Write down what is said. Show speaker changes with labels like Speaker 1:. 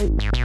Speaker 1: Bye.